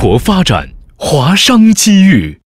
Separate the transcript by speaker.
Speaker 1: 国发展华商机遇。